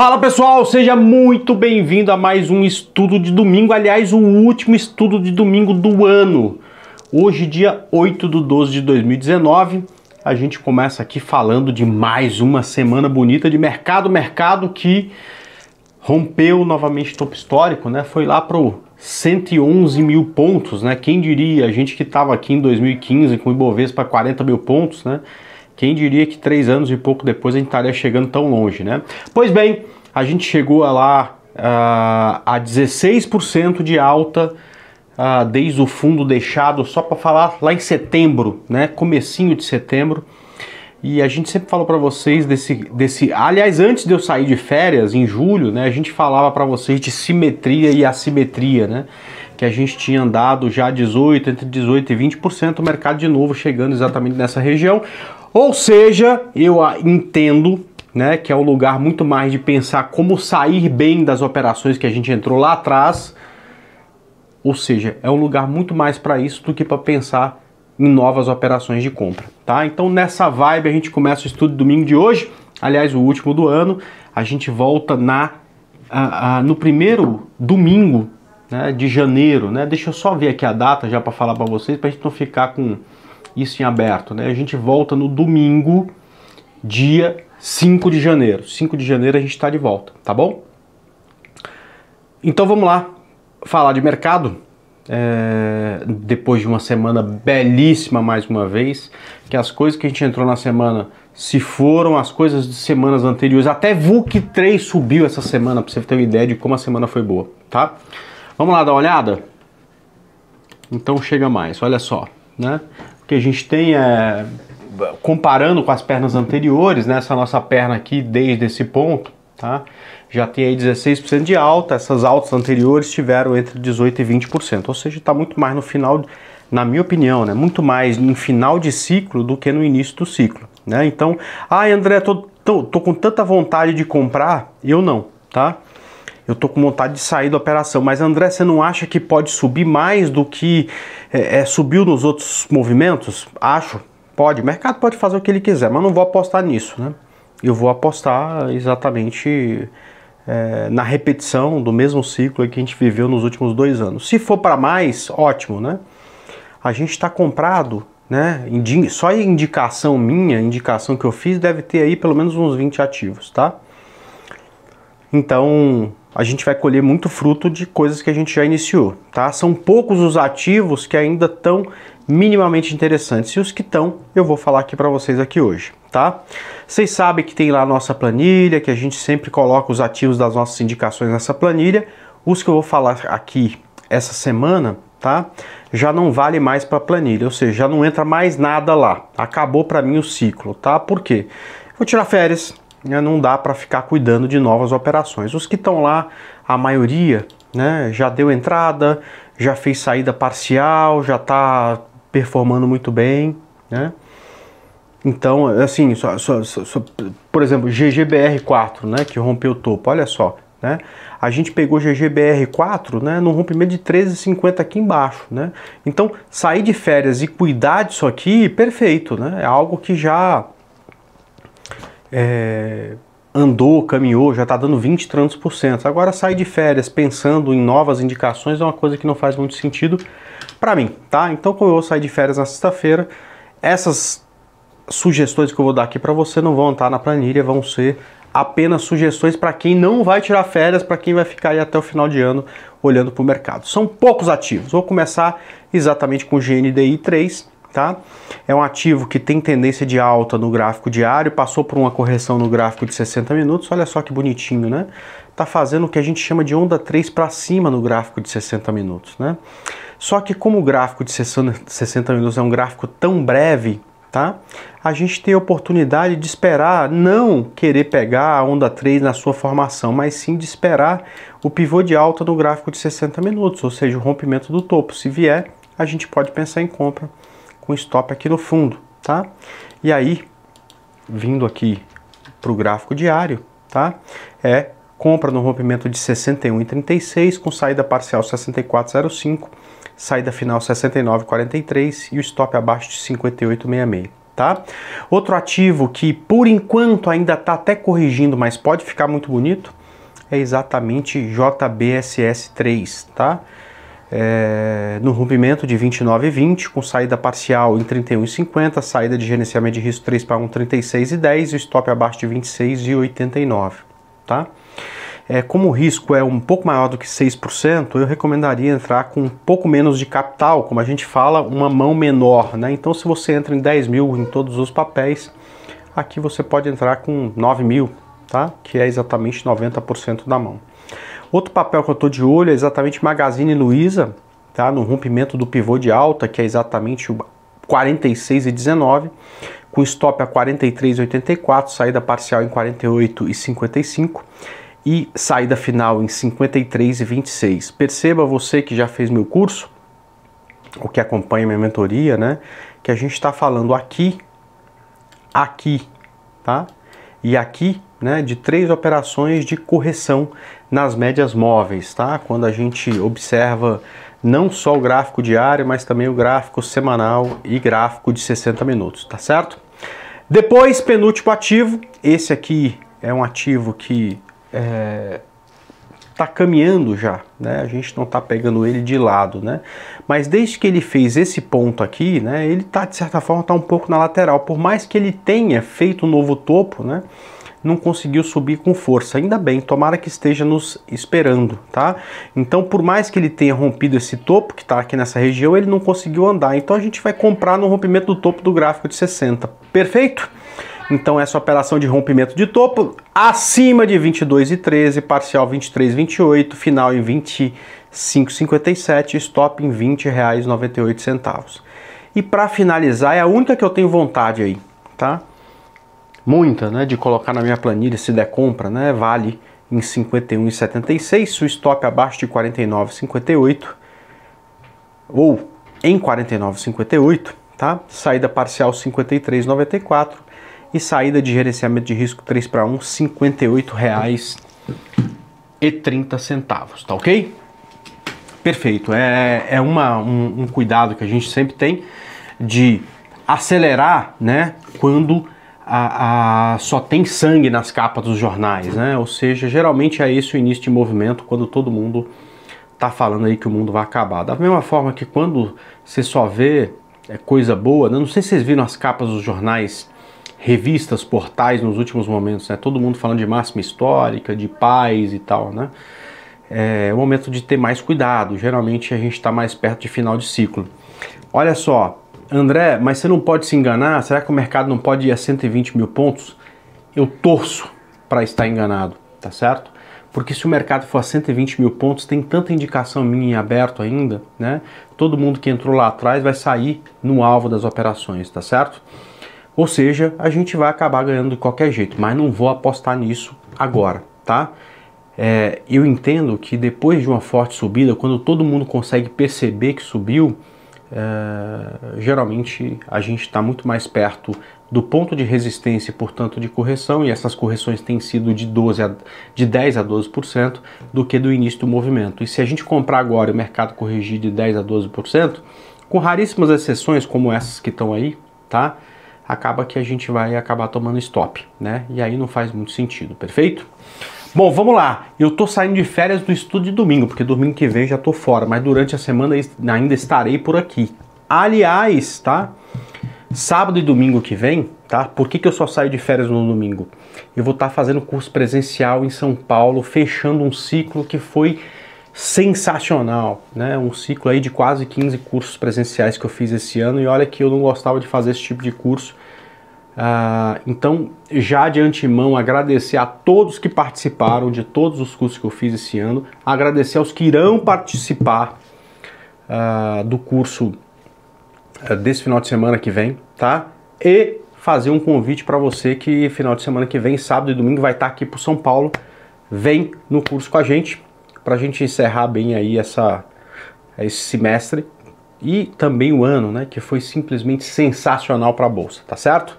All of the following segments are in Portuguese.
Fala pessoal, seja muito bem-vindo a mais um estudo de domingo, aliás, o último estudo de domingo do ano. Hoje, dia 8 de 12 de 2019, a gente começa aqui falando de mais uma semana bonita de mercado, mercado que rompeu novamente topo histórico, né? Foi lá pro 111 mil pontos, né? Quem diria, a gente que estava aqui em 2015 com o Ibovespa 40 mil pontos, né? Quem diria que três anos e pouco depois a gente estaria chegando tão longe, né? Pois bem, a gente chegou a lá uh, a 16% de alta uh, desde o fundo deixado, só para falar lá em setembro, né? Comecinho de setembro. E a gente sempre falou para vocês desse, desse. Aliás, antes de eu sair de férias, em julho, né, a gente falava para vocês de simetria e assimetria, né? Que a gente tinha andado já 18, entre 18 e 20%, o mercado de novo chegando exatamente nessa região. Ou seja, eu entendo né, que é um lugar muito mais de pensar como sair bem das operações que a gente entrou lá atrás. Ou seja, é um lugar muito mais para isso do que para pensar em novas operações de compra, tá? Então nessa vibe a gente começa o estudo domingo de hoje, aliás, o último do ano. A gente volta na a, a, no primeiro domingo né, de janeiro, né? Deixa eu só ver aqui a data já para falar para vocês, para a gente não ficar com isso em aberto, né? A gente volta no domingo, dia 5 de janeiro. 5 de janeiro a gente está de volta, tá bom? Então vamos lá falar de mercado. É, depois de uma semana belíssima mais uma vez, que as coisas que a gente entrou na semana se foram as coisas de semanas anteriores. Até VUC 3 subiu essa semana, para você ter uma ideia de como a semana foi boa, tá? Vamos lá dar uma olhada? Então chega mais, olha só, né? que a gente tem é, comparando com as pernas anteriores, né, essa nossa perna aqui desde esse ponto, tá? Já tem aí 16% de alta, essas altas anteriores tiveram entre 18 e 20%, ou seja, está muito mais no final, na minha opinião, né, muito mais em final de ciclo do que no início do ciclo, né? Então, ai André, tô, tô, tô com tanta vontade de comprar, eu não, tá? eu tô com vontade de sair da operação. Mas André, você não acha que pode subir mais do que é, é, subiu nos outros movimentos? Acho, pode. O mercado pode fazer o que ele quiser, mas não vou apostar nisso, né? Eu vou apostar exatamente é, na repetição do mesmo ciclo que a gente viveu nos últimos dois anos. Se for para mais, ótimo, né? A gente está comprado, né? Só indicação minha, indicação que eu fiz, deve ter aí pelo menos uns 20 ativos, tá? Então, a gente vai colher muito fruto de coisas que a gente já iniciou, tá? São poucos os ativos que ainda estão minimamente interessantes e os que estão eu vou falar aqui para vocês aqui hoje, tá? Vocês sabem que tem lá a nossa planilha, que a gente sempre coloca os ativos das nossas indicações nessa planilha. Os que eu vou falar aqui essa semana, tá? Já não vale mais para a planilha, ou seja, já não entra mais nada lá. Acabou para mim o ciclo, tá? Por quê? Vou tirar férias, né, não dá para ficar cuidando de novas operações. Os que estão lá, a maioria, né, já deu entrada, já fez saída parcial, já está performando muito bem, né? Então, assim, só, só, só, por exemplo, GGBR4, né, que rompeu o topo, olha só, né? A gente pegou GGBR4, né, no rompimento de 13,50 aqui embaixo, né? Então, sair de férias e cuidar disso aqui, perfeito, né? É algo que já é, andou, caminhou, já está dando 20, tantos por cento. Agora sair de férias pensando em novas indicações é uma coisa que não faz muito sentido para mim, tá? Então, como eu vou sair de férias na sexta-feira, essas sugestões que eu vou dar aqui para você não vão estar na planilha, vão ser apenas sugestões para quem não vai tirar férias, para quem vai ficar aí até o final de ano olhando para o mercado. São poucos ativos. Vou começar exatamente com o GNDI 3, tá? É um ativo que tem tendência de alta no gráfico diário, passou por uma correção no gráfico de 60 minutos, olha só que bonitinho, né? Tá fazendo o que a gente chama de onda 3 para cima no gráfico de 60 minutos, né? Só que como o gráfico de 60 minutos é um gráfico tão breve, tá? A gente tem a oportunidade de esperar, não querer pegar a onda 3 na sua formação, mas sim de esperar o pivô de alta no gráfico de 60 minutos, ou seja, o rompimento do topo. Se vier, a gente pode pensar em compra com stop aqui no fundo, tá? E aí, vindo aqui para o gráfico diário, tá? É compra no rompimento de 61,36 com saída parcial 64,05, saída final 69,43 e o stop abaixo de 58,66, tá? Outro ativo que por enquanto ainda está até corrigindo, mas pode ficar muito bonito, é exatamente JBSS3, tá? É, no rompimento de 29,20, com saída parcial em 31,50, saída de gerenciamento de risco 3 para 1, 36,10 e stop abaixo de 26,89, tá? É, como o risco é um pouco maior do que 6%, eu recomendaria entrar com um pouco menos de capital, como a gente fala, uma mão menor. Né? Então, se você entra em 10 mil em todos os papéis, aqui você pode entrar com 9 mil, tá? que é exatamente 90% da mão. Outro papel que eu estou de olho é exatamente Magazine Luiza, tá? no rompimento do pivô de alta, que é exatamente o 46,19, com stop a 43,84, saída parcial em 48,55 e saída final em 53 e 26. Perceba você que já fez meu curso, ou que acompanha minha mentoria, né? Que a gente está falando aqui, aqui, tá? E aqui, né? De três operações de correção nas médias móveis, tá? Quando a gente observa não só o gráfico diário, mas também o gráfico semanal e gráfico de 60 minutos, tá certo? Depois, penúltimo ativo, esse aqui é um ativo que é, tá caminhando já, né? A gente não está pegando ele de lado, né? Mas desde que ele fez esse ponto aqui, né? Ele tá de certa forma tá um pouco na lateral, por mais que ele tenha feito um novo topo, né? Não conseguiu subir com força. Ainda bem, tomara que esteja nos esperando, tá? Então, por mais que ele tenha rompido esse topo que está aqui nessa região, ele não conseguiu andar. Então a gente vai comprar no rompimento do topo do gráfico de 60. Perfeito? Então essa operação de rompimento de topo acima de 22,13, parcial 23,28, final em 25,57, stop em R$ 20,98. E para finalizar, é a única que eu tenho vontade aí, tá? Muita, né, de colocar na minha planilha se der compra, né, vale em 51,76, se o stop abaixo de 49,58 ou em 49,58, tá? Saída parcial 53,94 e saída de gerenciamento de risco 3 para 1, R$ 58,30, tá ok? Perfeito, é, é uma, um, um, cuidado que a gente sempre tem de acelerar, né, quando a, a, só tem sangue nas capas dos jornais, né, ou seja, geralmente é esse o início de movimento quando todo mundo tá falando aí que o mundo vai acabar. Da mesma forma que quando você só vê é, coisa boa, né? não sei se vocês viram as capas dos jornais revistas, portais nos últimos momentos, né? Todo mundo falando de máxima histórica, de paz e tal, né? É o momento de ter mais cuidado. Geralmente a gente está mais perto de final de ciclo. Olha só, André, mas você não pode se enganar? Será que o mercado não pode ir a 120 mil pontos? Eu torço para estar enganado, tá certo? Porque se o mercado for a 120 mil pontos, tem tanta indicação minha em aberto ainda, né? Todo mundo que entrou lá atrás vai sair no alvo das operações, tá certo? Ou seja, a gente vai acabar ganhando de qualquer jeito, mas não vou apostar nisso agora, tá? É, eu entendo que depois de uma forte subida, quando todo mundo consegue perceber que subiu, é, geralmente a gente está muito mais perto do ponto de resistência, portanto de correção, e essas correções têm sido de, 12 a, de 10 a 12% do que do início do movimento. E se a gente comprar agora e o mercado corrigir de 10 a 12%, com raríssimas exceções como essas que estão aí, tá? acaba que a gente vai acabar tomando stop, né? E aí não faz muito sentido, perfeito? Bom, vamos lá. Eu tô saindo de férias do estudo de domingo, porque domingo que vem já tô fora, mas durante a semana ainda estarei por aqui. Aliás, tá? Sábado e domingo que vem, tá? Por que, que eu só saio de férias no domingo? Eu vou estar tá fazendo curso presencial em São Paulo, fechando um ciclo que foi sensacional, né? Um ciclo aí de quase 15 cursos presenciais que eu fiz esse ano e olha que eu não gostava de fazer esse tipo de curso Uh, então, já de antemão, agradecer a todos que participaram de todos os cursos que eu fiz esse ano, agradecer aos que irão participar uh, do curso uh, desse final de semana que vem, tá? E fazer um convite para você que final de semana que vem, sábado e domingo, vai estar aqui para São Paulo. Vem no curso com a gente, para a gente encerrar bem aí essa, esse semestre e também o ano, né, que foi simplesmente sensacional para a bolsa, tá certo?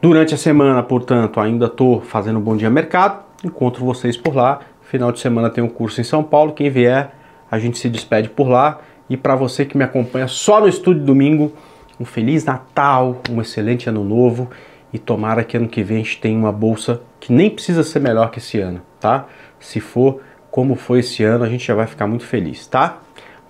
Durante a semana, portanto, ainda estou fazendo Bom Dia Mercado. Encontro vocês por lá. Final de semana tem um curso em São Paulo. Quem vier, a gente se despede por lá. E para você que me acompanha só no estúdio domingo, um feliz Natal, um excelente ano novo e tomara que ano que vem a gente tenha uma bolsa que nem precisa ser melhor que esse ano, tá? Se for como foi esse ano, a gente já vai ficar muito feliz, tá?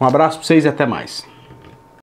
Um abraço para vocês e até mais.